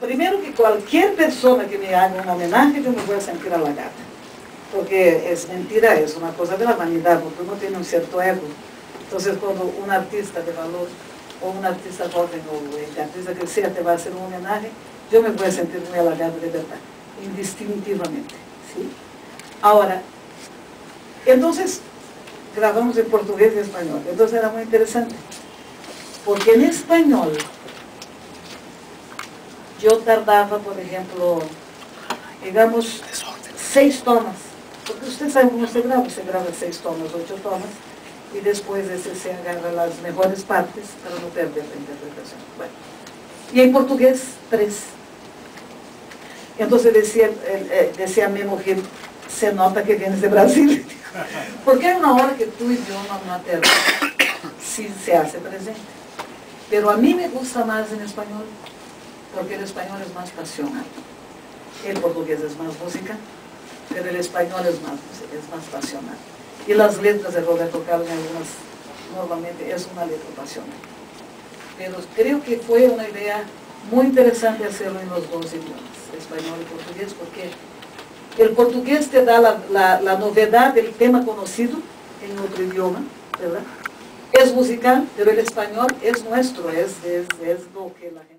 primero que cualquier persona que me haga un homenaje, yo me voy a sentir halagada. Porque es mentira, es una cosa de la vanidad, porque uno tiene un cierto ego. Entonces cuando un artista de valor, o un artista joven, o el artista que sea, te va a hacer un homenaje, yo me voy a sentir muy halagada de verdad, indistintivamente. ¿sí? Ahora, entonces grabamos en portugués y español, entonces era muy interesante, porque en español yo tardaba, por ejemplo, digamos, seis tomas, porque usted sabe cómo se graba, se graba seis tomas, ocho tomas, y después ese se agarra las mejores partes para no perder la interpretación. Bueno, y en portugués, tres. Entonces decía, eh, decía mi mujer, se nota que vienes de Brasil. Porque hay una hora que tu idioma materno sí se hace presente. Pero a mí me gusta más en español porque el español es más pasional. El portugués es más música, pero el español es más, es más pasional. Y las letras de Roberto Carlos, algunas, normalmente es una letra pasional. Pero creo que fue una idea muy interesante hacerlo en los dos idiomas, español y portugués, porque el portugués te da la, la, novedad del tema conocido en otro idioma, ¿verdad? Es musical, pero el español es nuestro, es, es, es lo que la gente...